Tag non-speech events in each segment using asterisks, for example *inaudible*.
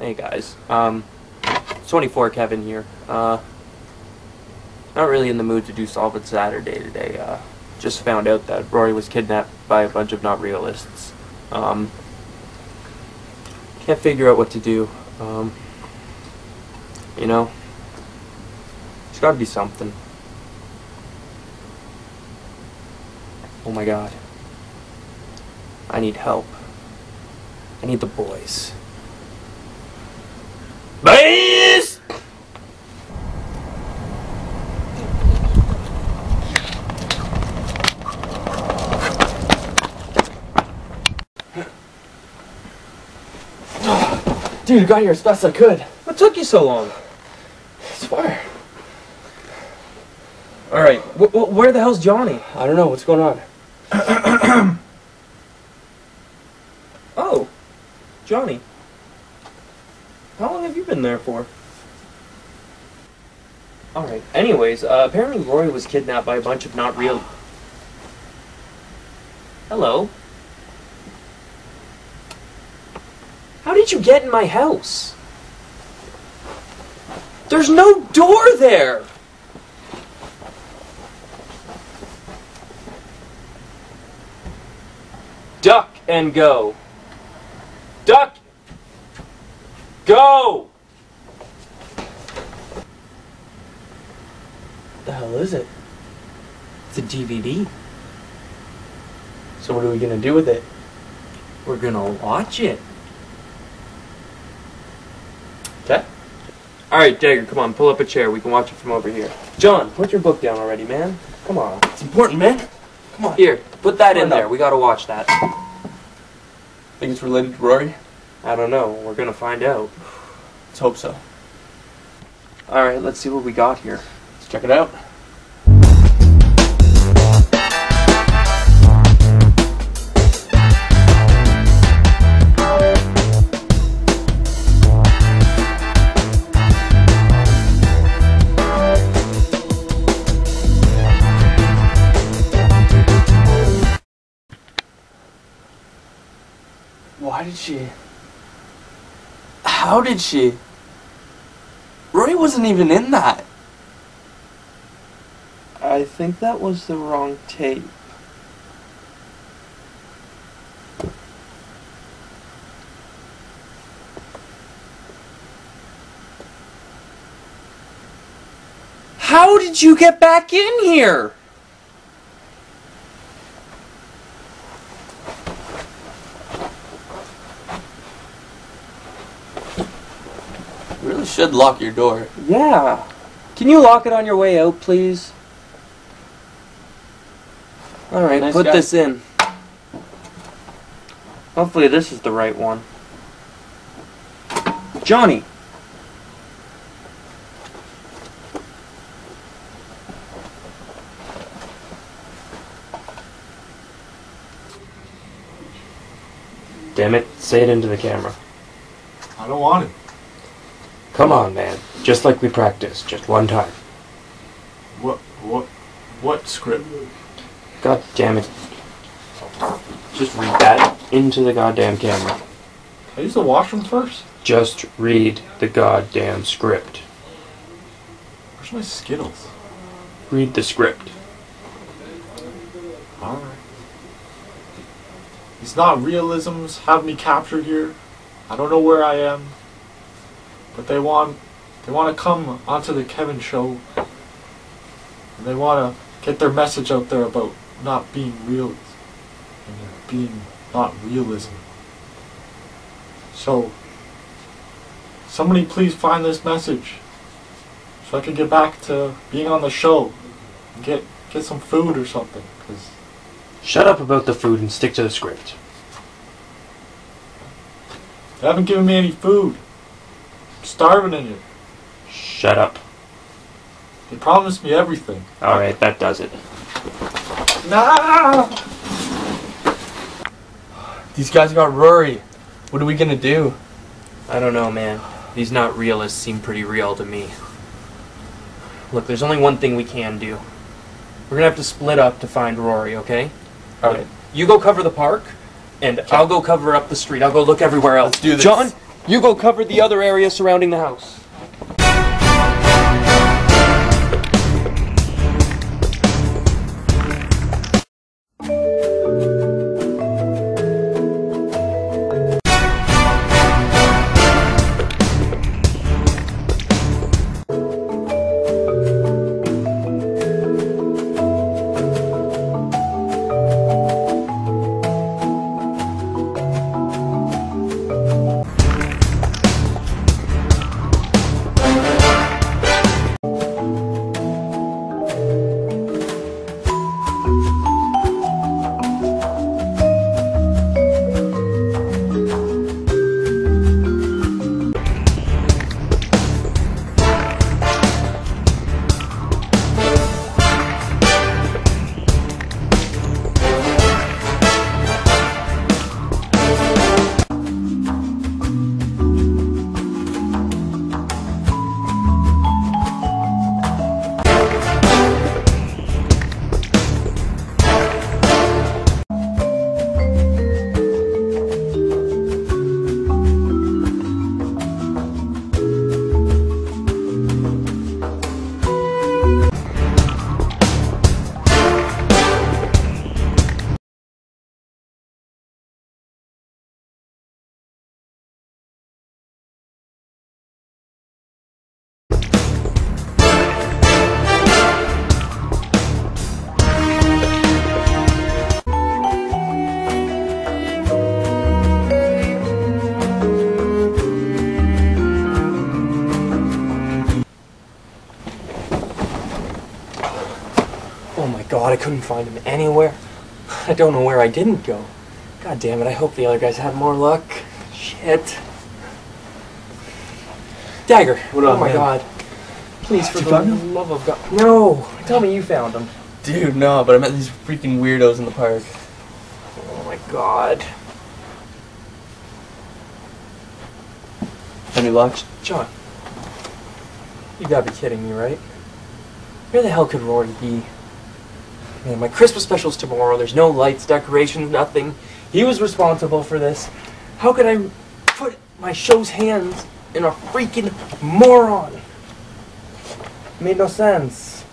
Hey guys, um, 24 Kevin here. Uh, not really in the mood to do Solve It Saturday today. Uh, just found out that Rory was kidnapped by a bunch of not realists. Um, can't figure out what to do. Um, you know, there's gotta be something. Oh my god. I need help. I need the. Boys! Dude, I got here as fast as I could. What took you so long? It's fire. Alright, wh- wh- where the hell's Johnny? I don't know what's going on. *clears throat* Oh, Johnny. How long have you been there for? Alright, anyways, uh, apparently Rory was kidnapped by a bunch of not real. Hello? How you get in my house? There's no door there! Duck and go. Duck! Go! What the hell is it? It's a DVD. So what are we gonna do with it? We're gonna watch it. Alright, Dagger, come on, pull up a chair. We can watch it from over here. John, put your book down already, man. Come on. It's important, man. Come on. Here, put that in there. We gotta watch that. Think it's related to Rory? I don't know. We're gonna find out. Let's hope so. Alright, let's see what we got here. Let's check it out. Why did she? How did she? Roy wasn't even in that. I think that was the wrong tape. How did you get back in here? You really should lock your door. Yeah. Can you lock it on your way out, please? Alright, Nice put guy. this in. Hopefully, this is the right one. Johnny! Damn it, say it into the camera. I don't want it. Come on, man. Just like we practiced, just one time. What? What? What script? God damn it. Just read that into the goddamn camera. I use the washroom first. Just read the goddamn script. Where's my Skittles? Read the script. All right. These not realisms have me captured here. I don't know where I am, but they want they want to come onto the Kevin show, and they want to get their message out there about not being real and being not realism. So, somebody please find this message so I can get back to being on the show and get get some food or something. Cause Shut up about the food and stick to the script. they haven't given me any food. I'm starving in here. Shut up. They promised me everything. Alright, that does it. Nah! These guys got Rory. What are we gonna do? I don't know, man. These not realists seem pretty real to me. Look, there's only one thing we can do. We're gonna have to split up to find Rory, okay? Alright. You go cover the park, and I'll go cover up the street. I'll go look everywhere else. Let's do this. John, You go cover the other area surrounding the house. Oh my god, I couldn't find him anywhere. I don't know where I didn't go. God damn it, I hope the other guys had more luck. Shit. Dagger. What up, Oh my man? god. Please, for the love of God. No! Tell me you found him. Dude, no, but I met these freaking weirdos in the park. Oh my god. Any luck? John. You gotta be kidding me, right? Where the hell could Rory be? My Christmas special's tomorrow. There's no lights, decorations, nothing. He was responsible for this. How could I put my show's hands in a freaking moron? Made no sense.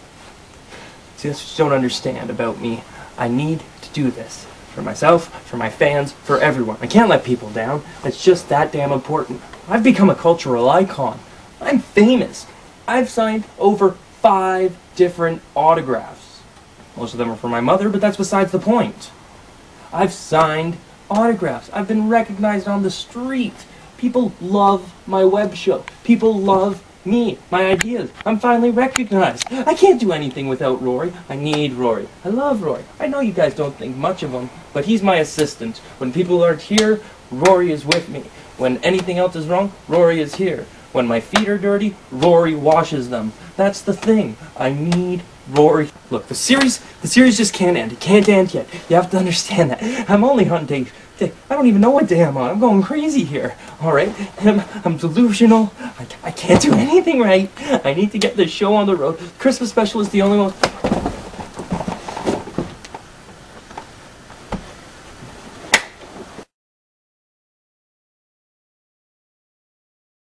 See, that's what you don't understand about me. I need to do this. For myself, for my fans, for everyone. I can't let people down. It's just that damn important. I've become a cultural icon. I'm famous. I've signed over five different autographs. Most of them are for my mother, but that's besides the point. I've signed autographs. I've been recognized on the street. People love my web show. People love me, my ideas. I'm finally recognized. I can't do anything without Rory. I need Rory. I love Rory. I know you guys don't think much of him, but he's my assistant. When people aren't here, Rory is with me. When anything else is wrong, Rory is here. When my feet are dirty, Rory washes them. That's the thing. I need Rory. Look, the series, the series just can't end. It can't end yet. You have to understand that. I'm only on day. day I don't even know what day I'm on. I'm going crazy here. All right, I'm, I'm delusional. I, I can't do *laughs* anything right. I need to get this show on the road. Christmas special is the only one.